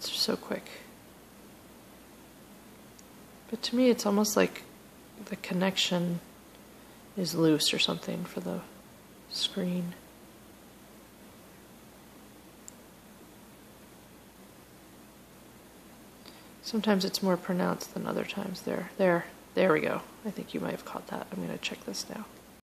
It's so quick. But to me, it's almost like the connection is loose or something for the screen. Sometimes it's more pronounced than other times. There, there, there we go. I think you might have caught that. I'm going to check this now.